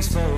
things for